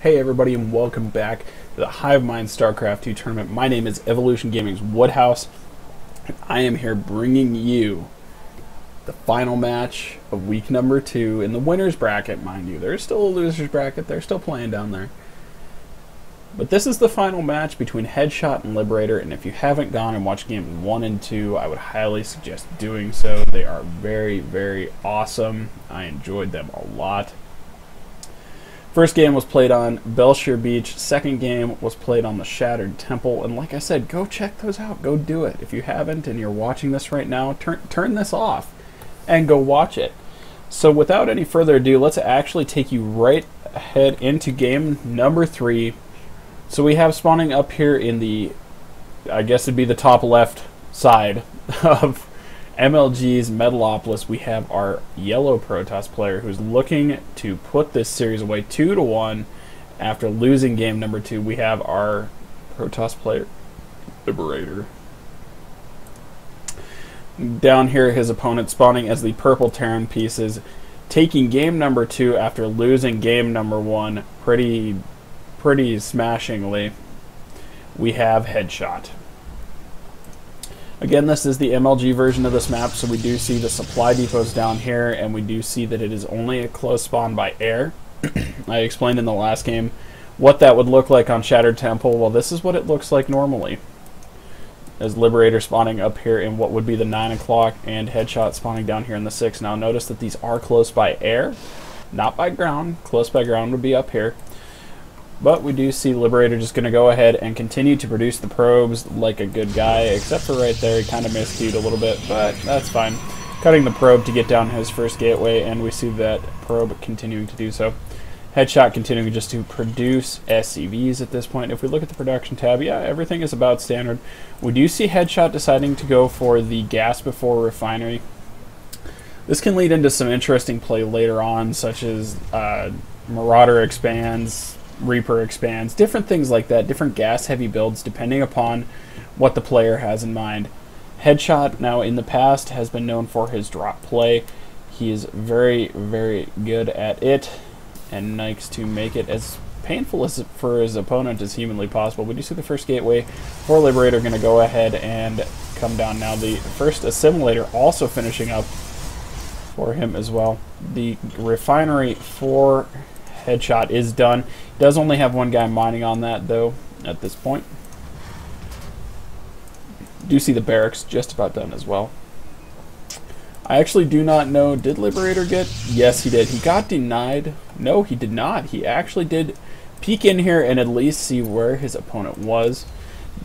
Hey everybody and welcome back to the Hivemind StarCraft 2 tournament. My name is Evolution Gaming's Woodhouse. And I am here bringing you the final match of week number two in the winner's bracket, mind you. There's still a loser's bracket. They're still playing down there. But this is the final match between Headshot and Liberator, and if you haven't gone and watched games one and two, I would highly suggest doing so. They are very, very awesome. I enjoyed them a lot. First game was played on Belshir Beach. Second game was played on the Shattered Temple. And like I said, go check those out. Go do it. If you haven't and you're watching this right now, turn turn this off and go watch it. So without any further ado, let's actually take you right ahead into game number three. So we have spawning up here in the, I guess it'd be the top left side of MLG's Metalopolis, we have our yellow Protoss player who's looking to put this series away two to one after losing game number two. We have our Protoss player Liberator. Down here, his opponent spawning as the purple Terran pieces, taking game number two after losing game number one pretty, pretty smashingly. We have Headshot. Again, this is the MLG version of this map, so we do see the supply depots down here, and we do see that it is only a close spawn by air. I explained in the last game what that would look like on Shattered Temple. Well, this is what it looks like normally. As Liberator spawning up here in what would be the 9 o'clock, and Headshot spawning down here in the 6. Now notice that these are close by air, not by ground. Close by ground would be up here. But we do see Liberator just going to go ahead and continue to produce the probes like a good guy, except for right there, he kind of miscued a little bit, but that's fine. Cutting the probe to get down his first gateway, and we see that probe continuing to do so. Headshot continuing just to produce SCVs at this point. If we look at the production tab, yeah, everything is about standard. We do see Headshot deciding to go for the gas before refinery. This can lead into some interesting play later on, such as uh, Marauder expands, Reaper expands, different things like that, different gas heavy builds depending upon what the player has in mind. Headshot now in the past has been known for his drop play. He is very, very good at it and likes to make it as painful as for his opponent as humanly possible. We do see the first gateway for Liberator going to go ahead and come down now. The first assimilator also finishing up for him as well. The refinery for Headshot is done. Does only have one guy mining on that, though, at this point. Do see the barracks just about done as well. I actually do not know. Did Liberator get? Yes, he did. He got denied. No, he did not. He actually did peek in here and at least see where his opponent was.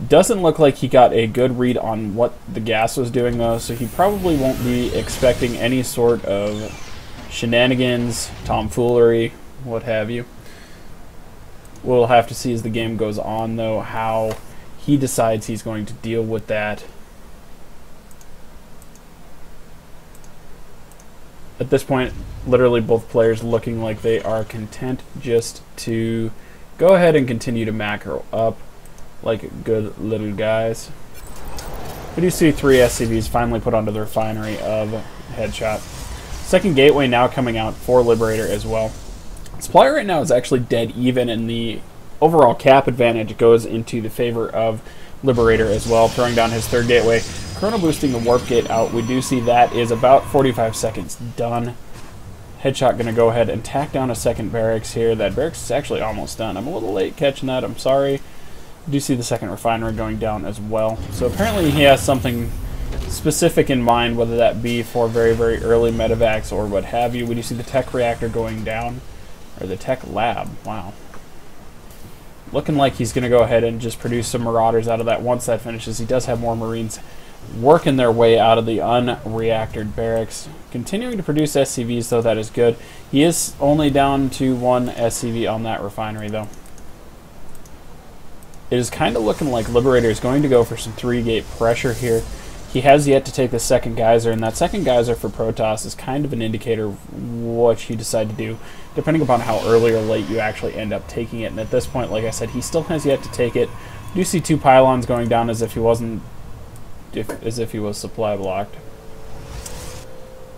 Doesn't look like he got a good read on what the gas was doing, though, so he probably won't be expecting any sort of shenanigans, tomfoolery, what have you. We'll have to see as the game goes on, though, how he decides he's going to deal with that. At this point, literally both players looking like they are content just to go ahead and continue to macro up like good little guys. We do see three SCVs finally put onto the refinery of Headshot. Second gateway now coming out for Liberator as well. Supply right now is actually dead even, and the overall cap advantage goes into the favor of Liberator as well, throwing down his third gateway. Chrono boosting the warp gate out. We do see that is about 45 seconds done. Headshot going to go ahead and tack down a second barracks here. That barracks is actually almost done. I'm a little late catching that. I'm sorry. I do see the second refinery going down as well. So apparently he has something specific in mind, whether that be for very, very early medevacs or what have you. We do see the tech reactor going down. Or the tech lab. Wow. Looking like he's going to go ahead and just produce some Marauders out of that once that finishes. He does have more Marines working their way out of the unreactored barracks. Continuing to produce SCVs, though, that is good. He is only down to one SCV on that refinery, though. It is kind of looking like Liberator is going to go for some three-gate pressure here. He has yet to take the second geyser, and that second geyser for Protoss is kind of an indicator of what you decide to do, depending upon how early or late you actually end up taking it. And at this point, like I said, he still has yet to take it. Do see two pylons going down as if he wasn't, if, as if he was supply blocked.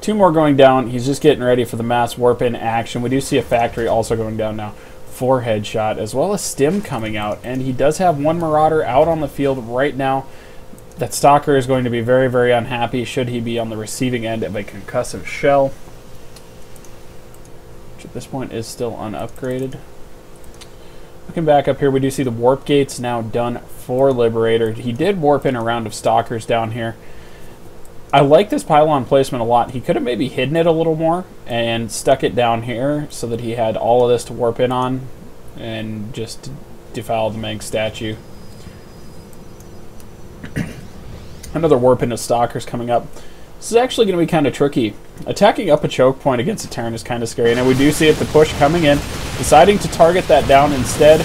Two more going down. He's just getting ready for the mass warp in action. We do see a factory also going down now for Headshot, as well as Stim coming out. And he does have one Marauder out on the field right now. That Stalker is going to be very, very unhappy should he be on the receiving end of a concussive shell. At this point is still unupgraded. Looking back up here, we do see the warp gates now done for Liberator. He did warp in a round of Stalkers down here. I like this pylon placement a lot. He could have maybe hidden it a little more and stuck it down here so that he had all of this to warp in on and just defile the Meg statue. Another warp into Stalkers coming up. This is actually going to be kind of tricky. Attacking up a choke point against a Terran is kind of scary. Now we do see it, the push coming in, deciding to target that down instead.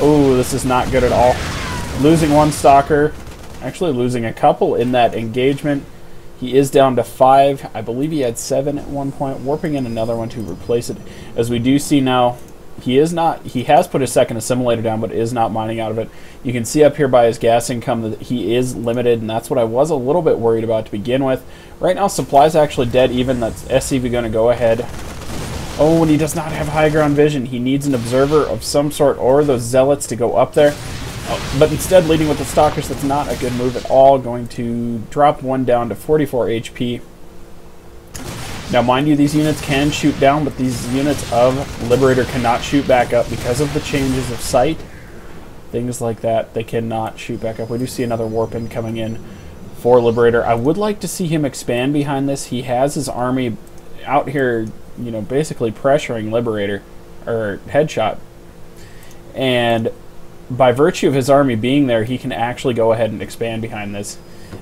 Oh, this is not good at all. Losing one Stalker, actually losing a couple in that engagement. He is down to five. I believe he had seven at one point, warping in another one to replace it. As we do see now, he is not. He has put his second assimilator down, but is not mining out of it. You can see up here by his gas income that he is limited, and that's what I was a little bit worried about to begin with. Right now, supply's actually dead. Even that's SCV going to go ahead. Oh, and he does not have high ground vision. He needs an observer of some sort or those zealots to go up there. Oh, but instead, leading with the Stalkers, that's not a good move at all. Going to drop one down to 44 HP. Now, mind you, these units can shoot down, but these units of Liberator cannot shoot back up because of the changes of sight. Things like that, they cannot shoot back up. We do see another Warpin coming in for Liberator. I would like to see him expand behind this. He has his army out here, you know, basically pressuring Liberator, or Headshot. And by virtue of his army being there, he can actually go ahead and expand behind this.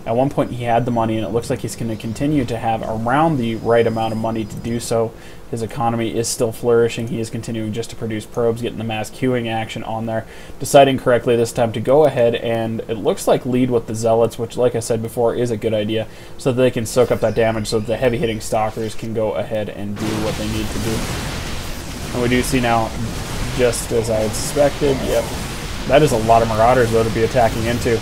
At one point, he had the money, and it looks like he's going to continue to have around the right amount of money to do so. His economy is still flourishing. He is continuing just to produce probes, getting the mass queuing action on there, deciding correctly this time to go ahead and it looks like lead with the Zealots, which, like I said before, is a good idea, so that they can soak up that damage so that the heavy hitting Stalkers can go ahead and do what they need to do. And we do see now, just as I had suspected, yep, that is a lot of Marauders, though, to be attacking into.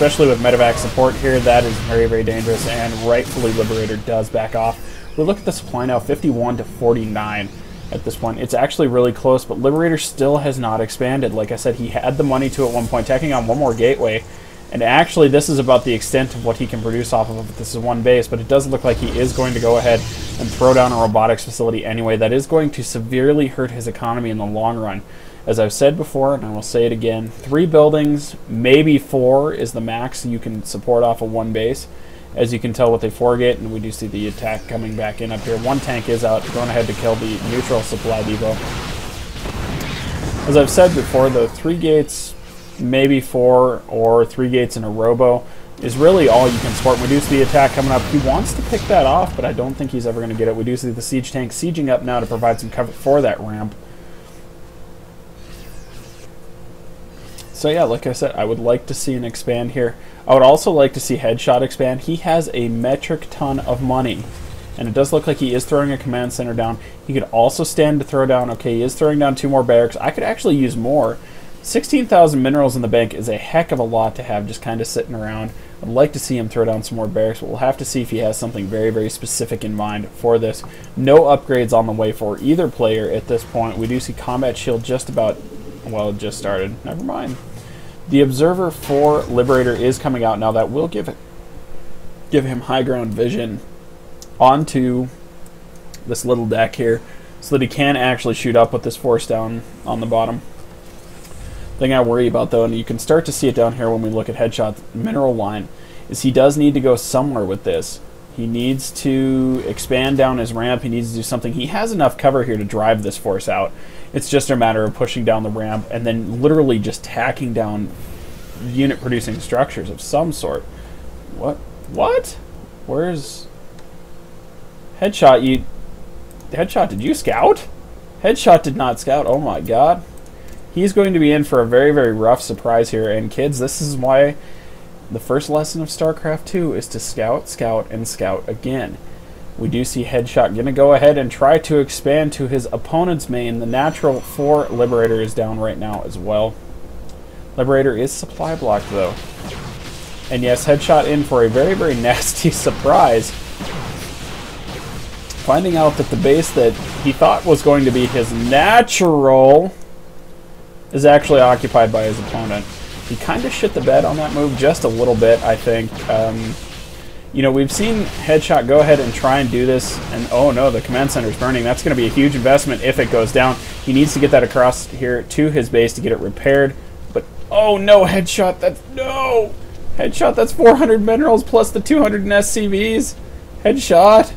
Especially with medevac support here, that is very, very dangerous, and rightfully Liberator does back off. We look at the supply now, 51 to 49 at this point. It's actually really close, but Liberator still has not expanded. Like I said, he had the money to at one point, tacking on one more gateway, and actually this is about the extent of what he can produce off of. This is one base, but it does look like he is going to go ahead and throw down a robotics facility anyway. That is going to severely hurt his economy in the long run. As I've said before, and I will say it again, three buildings, maybe four, is the max you can support off of one base. As you can tell with a four gate, and we do see the attack coming back in up here. One tank is out, going ahead to kill the neutral supply depot. As I've said before, though, three gates, maybe four, or three gates in a robo is really all you can support. We do see the attack coming up. He wants to pick that off, but I don't think he's ever going to get it. We do see the siege tank sieging up now to provide some cover for that ramp. So yeah, like I said, I would like to see an expand here. I would also like to see Headshot expand. He has a metric ton of money. And it does look like he is throwing a command center down. He could also stand to throw down. Okay, he is throwing down two more barracks. I could actually use more. 16,000 minerals in the bank is a heck of a lot to have just kind of sitting around. I'd like to see him throw down some more barracks, but we'll have to see if he has something very, very specific in mind for this. No upgrades on the way for either player at this point. We do see Combat Shield just about, well, it just started. Never mind. The Observer for Liberator is coming out now. That will give it, give him high ground vision onto this little deck here so that he can actually shoot up with this force down on the bottom. Thing I worry about though, and you can start to see it down here when we look at headshot mineral line, is he does need to go somewhere with this. He needs to expand down his ramp. He needs to do something. He has enough cover here to drive this force out. It's just a matter of pushing down the ramp and then literally just tacking down unit producing structures of some sort. What? What? Where's Headshot? You Headshot? Did you scout? Headshot did not scout. Oh my god. He's going to be in for a very, very rough surprise here. And kids, this is why the first lesson of StarCraft 2 is to scout, scout, and scout again. We do see Headshot going to go ahead and try to expand to his opponent's main. The natural for Liberator is down right now as well. Liberator is supply blocked though. And yes, Headshot in for a very, very nasty surprise. finding out that the base that he thought was going to be his natural is actually occupied by his opponent. He kind of shit the bed on that move just a little bit, I think. Um, you know, we've seen Headshot go ahead and try and do this, and oh no, the command center is burning. That's going to be a huge investment if it goes down. He needs to get that across here to his base to get it repaired. But oh no, Headshot, that's no! Headshot, that's 400 minerals plus the 200 in SCVs. Headshot.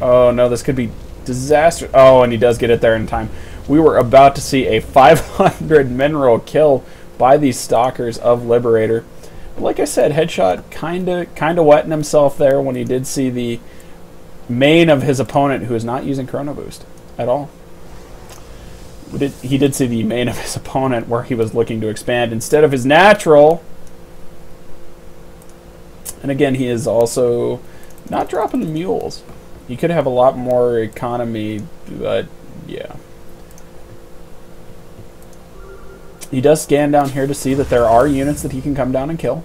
Oh no, this could be disaster. Oh, and he does get it there in time. We were about to see a 500 mineral kill by these stalkers of Liberator But like I said, Headshot kind of kind of wetting himself there when he did see the main of his opponent who is not using Chrono Boost at all. He did see the main of his opponent where he was looking to expand instead of his natural. And again, he is also not dropping the mules. He could have a lot more economy, but yeah. He does scan down here to see that there are units that he can come down and kill.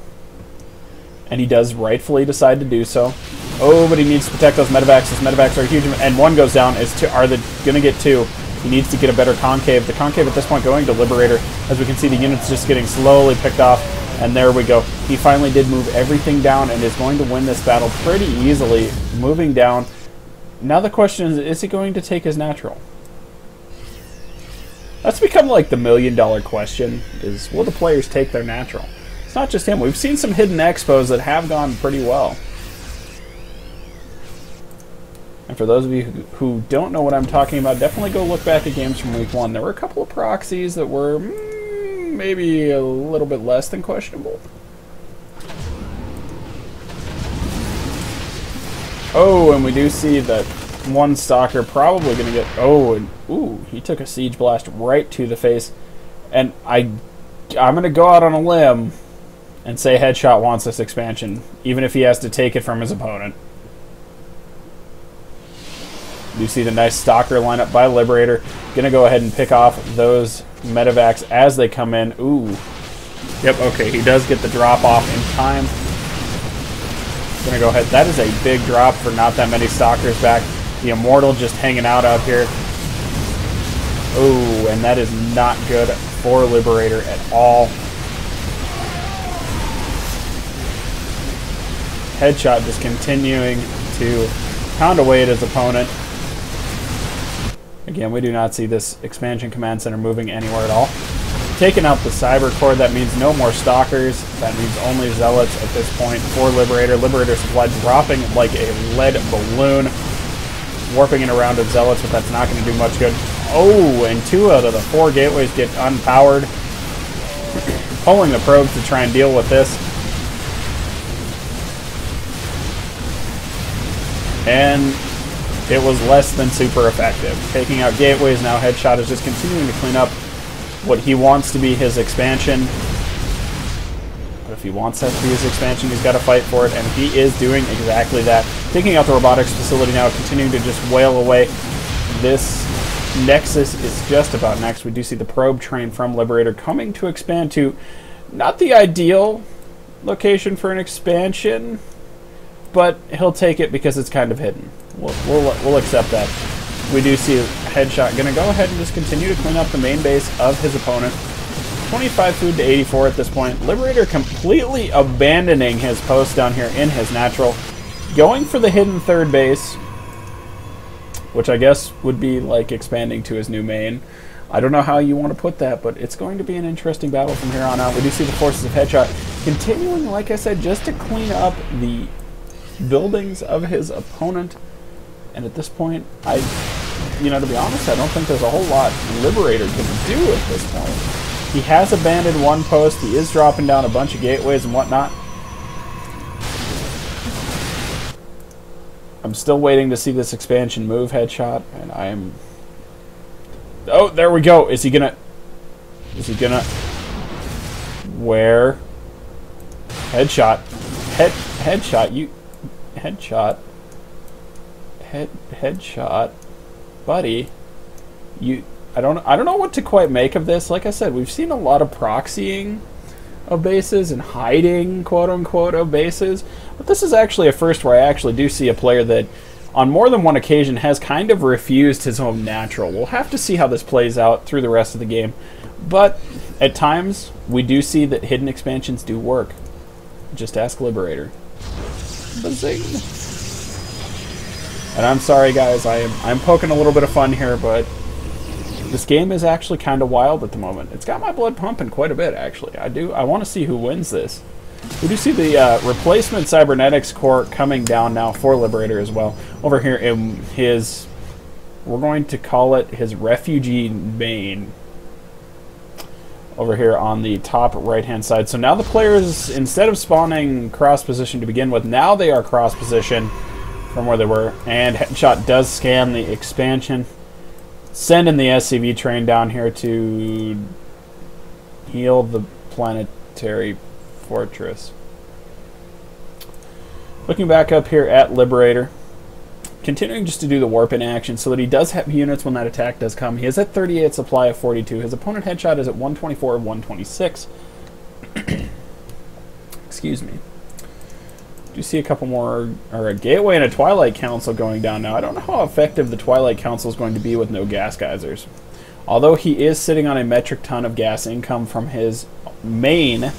And he does rightfully decide to do so. Oh, but he needs to protect those medevacs. Those medevacs are huge, and one goes down. Is two, are they going to get two? He needs to get a better concave. The concave at this point going to Liberator. As we can see, the units just getting slowly picked off. And there we go. He finally did move everything down and is going to win this battle pretty easily, moving down. Now the question is, is he going to take his natural? That's become like the million dollar question is will the players take their natural? It's not just him. We've seen some hidden expos that have gone pretty well. And for those of you who don't know what I'm talking about, definitely go look back at games from week one. There were a couple of proxies that were mm, maybe a little bit less than questionable. Oh, and we do see that one stalker probably going to get... Oh, and ooh, he took a siege blast right to the face. And I, I'm going to go out on a limb and say Headshot wants this expansion, even if he has to take it from his opponent. You see the nice stalker lineup by Liberator. Going to go ahead and pick off those medevacs as they come in. Ooh. Yep, okay, he does get the drop off in time. Gonna go ahead. That is a big drop for not that many stalkers back. The Immortal just hanging out out here. Oh, and that is not good for Liberator at all. Headshot just continuing to pound away at his opponent. Again, we do not see this expansion command center moving anywhere at all. Taking out the Cyber Core, that means no more Stalkers. That means only Zealots at this point for Liberator. Liberator supply dropping like a lead balloon warping it around at Zealots, but that's not going to do much good. Oh, and two out of the four gateways get unpowered. Pulling the probes to try and deal with this. And it was less than super effective. Taking out gateways, now Headshot is just continuing to clean up what he wants to be his expansion. But if he wants that to be his expansion, he's got to fight for it, and he is doing exactly that. Taking out the robotics facility now, continuing to just wail away. This Nexus is just about next. We do see the probe train from Liberator coming to expand to not the ideal location for an expansion, but he'll take it because it's kind of hidden. We'll, we'll, we'll accept that. We do see a Headshot going to go ahead and just continue to clean up the main base of his opponent. 25 food to 84 at this point. Liberator completely abandoning his post down here in his natural. Going for the hidden third base, which I guess would be like expanding to his new main. I don't know how you want to put that, but it's going to be an interesting battle from here on out. We do see the forces of Headshot continuing, like I said, just to clean up the buildings of his opponent. And at this point, I, you know, to be honest, I don't think there's a whole lot Liberator can do at this point. He has abandoned one post. He is dropping down a bunch of gateways and whatnot. I'm still waiting to see this expansion move headshot, and I'm... Oh, there we go. Is he gonna... Is he gonna... Where? Headshot. Head... Headshot. You... Headshot. Head... Headshot. Buddy. You... I don't I don't know what to quite make of this. Like I said, we've seen a lot of proxying bases and hiding quote unquote of bases, but this is actually a first where I actually do see a player that on more than one occasion, has kind of refused his own natural. We'll have to see how this plays out through the rest of the game. But at times, we do see that hidden expansions do work. Just ask Liberator. Bazing. And I'm sorry, guys. I am I'm poking a little bit of fun here, but this game is actually kind of wild at the moment. It's got my blood pumping quite a bit, actually. I do. I want to see who wins this. We do see the uh, replacement cybernetics core coming down now for Liberator as well. Over here in his, we're going to call it his refugee main. Over here on the top right hand side. So now the players, instead of spawning cross position to begin with, now they are cross position from where they were. And Headshot does scan the expansion. Sending the SCV train down here to heal the planetary fortress. Looking back up here at Liberator, continuing just to do the warp in action so that he does have units when that attack does come. He is at 38 supply of 42. His opponent headshot is at 124 of 126. Excuse me. Do you see a couple more, or a Gateway and a Twilight Council going down now? I don't know how effective the Twilight Council is going to be with no gas geysers. Although he is sitting on a metric ton of gas income from his main that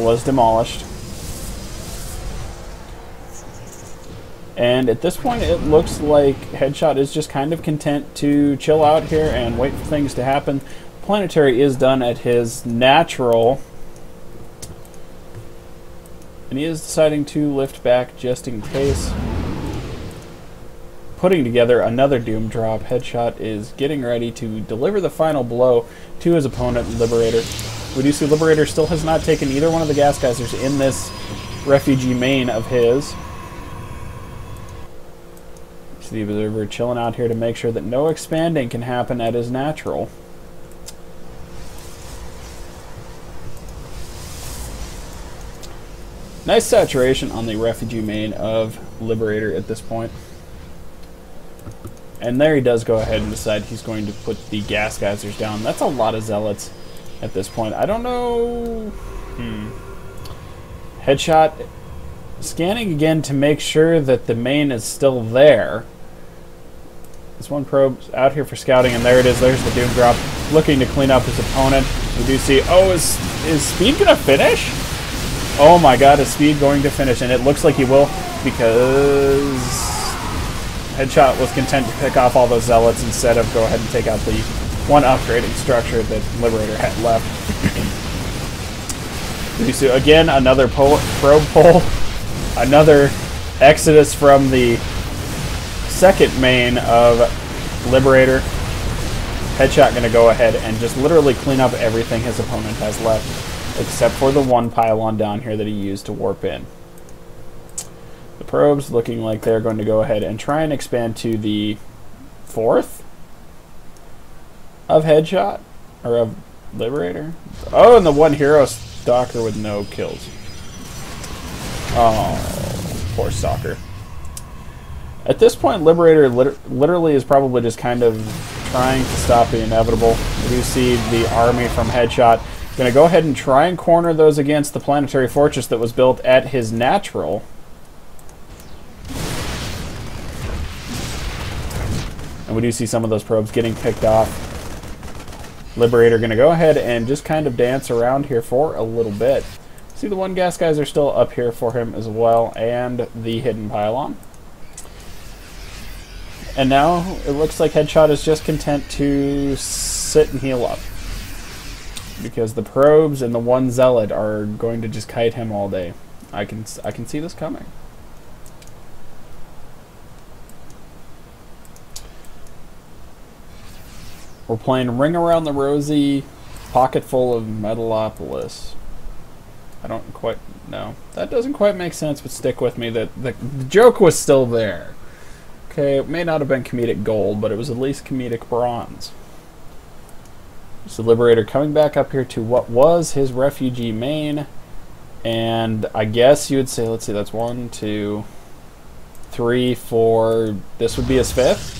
was demolished. And at this point, it looks like Headshot is just kind of content to chill out here and wait for things to happen. Planetary is done at his natural and he is deciding to lift back just in case. Putting together another Doom drop, Headshot is getting ready to deliver the final blow to his opponent, Liberator. We do see Liberator still has not taken either one of the gas geysers in this refugee main of his. See the Observer chilling out here to make sure that no expanding can happen at his natural. Nice saturation on the refugee main of Liberator at this point. And there he does go ahead and decide he's going to put the gas geysers down. That's a lot of zealots at this point. I don't know... Hmm. Headshot. Scanning again to make sure that the main is still there. This one probe out here for scouting, and there it is. There's the Doom Drop. Looking to clean up his opponent. We do see... Oh, is, is Speed going to finish? Oh my god, is Speed going to finish? And it looks like he will because Headshot was content to pick off all those zealots instead of go ahead and take out the one upgrading structure that Liberator had left. see, again, another probe pull. Another exodus from the second main of Liberator. Headshot going to go ahead and just literally clean up everything his opponent has left except for the one pylon down here that he used to warp in. The probes looking like they're going to go ahead and try and expand to the fourth of Headshot, or of Liberator. Oh, and the one Hero Stalker with no kills. Oh, poor Stalker. At this point, Liberator lit literally is probably just kind of trying to stop the inevitable. We see the army from Headshot Going to go ahead and try and corner those against the planetary fortress that was built at his natural. And we do see some of those probes getting picked off. Liberator going to go ahead and just kind of dance around here for a little bit. See the one gas geyser still up here for him as well, and the hidden pylon. And now it looks like Headshot is just content to sit and heal up because the probes and the one zealot are going to just kite him all day. I can I can see this coming. We're playing Ring Around the Rosie, Pocket Full of Metalopolis. I don't quite know. That doesn't quite make sense, but stick with me. That the, the joke was still there. Okay, it may not have been comedic gold, but it was at least comedic bronze. So Liberator coming back up here to what was his refugee main. And I guess you would say, let's see, that's one, two, three, four. This would be his fifth.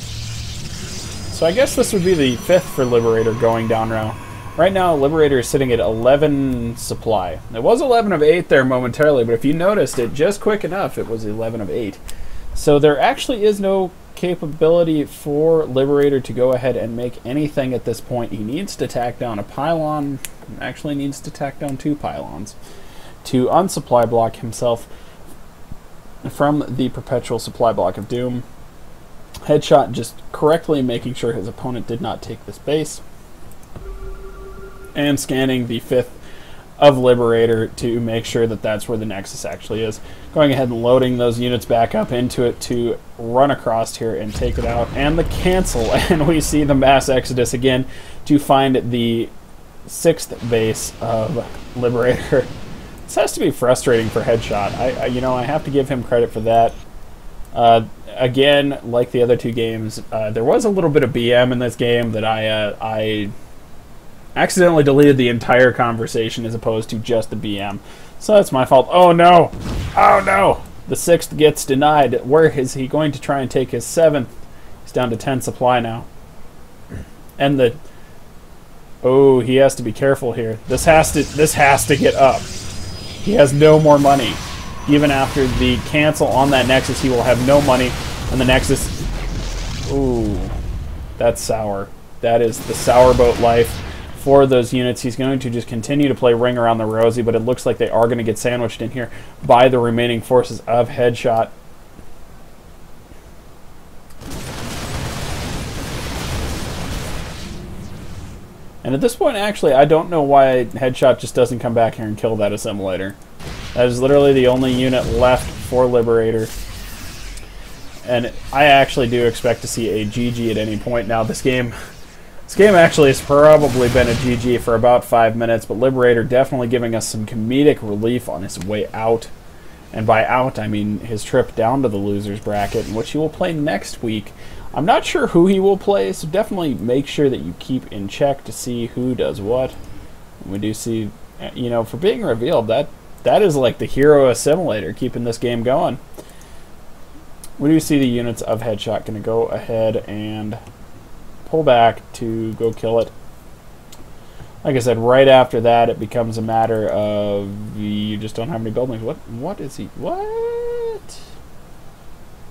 So I guess this would be the fifth for Liberator going down now. Right now, Liberator is sitting at 11 supply. It was 11 of 8 there momentarily, but if you noticed it just quick enough, it was 11 of 8. So there actually is no capability for Liberator to go ahead and make anything at this point. He needs to tack down a pylon, actually needs to tack down two pylons, to unsupply block himself from the perpetual supply block of Doom. Headshot just correctly making sure his opponent did not take this base. And scanning the fifth of Liberator to make sure that that's where the Nexus actually is. Going ahead and loading those units back up into it to run across here and take it out. And the cancel, and we see the mass exodus again to find the sixth base of Liberator. This has to be frustrating for Headshot. I, I you know, I have to give him credit for that. Uh, again, like the other two games, uh, there was a little bit of BM in this game that I uh, I accidentally deleted the entire conversation as opposed to just the BM. So that's my fault. Oh no! Oh no! The sixth gets denied. Where is he going to try and take his seventh? He's down to 10 supply now. And the Oh, he has to be careful here. This has to this has to get up. He has no more money. Even after the cancel on that Nexus, he will have no money. And the Nexus Ooh. That's sour. That is the sour boat life for those units. He's going to just continue to play ring around the rosy, but it looks like they are going to get sandwiched in here by the remaining forces of Headshot. And at this point, actually, I don't know why Headshot just doesn't come back here and kill that assimilator. That is literally the only unit left for Liberator. And I actually do expect to see a GG at any point. Now, this game this game actually has probably been a GG for about five minutes, but Liberator definitely giving us some comedic relief on his way out. And by out, I mean his trip down to the loser's bracket, in which he will play next week. I'm not sure who he will play, so definitely make sure that you keep in check to see who does what. We do see, eh, you know, for being revealed, that that is like the hero assimilator keeping this game going. We do see the units of Headshot going to go ahead and pull back to go kill it. Like I said, right after that, it becomes a matter of you just don't have any buildings. What? What is he? What?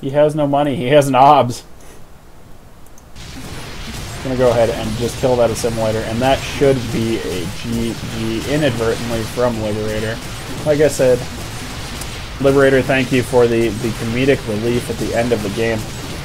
He has no money. He has knobs. I'm Gonna go ahead and just kill that assimilator, and that should be a GG inadvertently from Liberator. Like I said, Liberator, thank you for the, the comedic relief at the end of the game.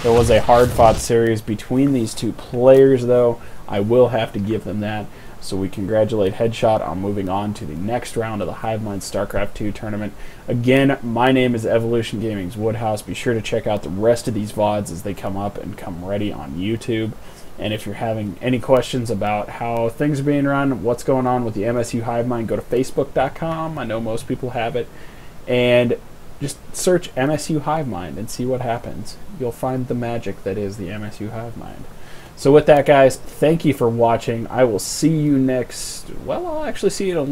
It was a hard-fought series between these two players, though. I will have to give them that. So we congratulate Headshot on moving on to the next round of the Hivemind StarCraft 2 tournament. Again, my name is Evolution Gaming's Woodhouse. Be sure to check out the rest of these VODs as they come up and come ready on YouTube. And if you're having any questions about how things are being run, what's going on with the MSU Hivemind, go to facebook.com. I know most people have it. And just search MSU Hivemind and see what happens. You'll find the magic that is the MSU Hivemind. So with that, guys, thank you for watching. I will see you next. Well, I'll actually see you in a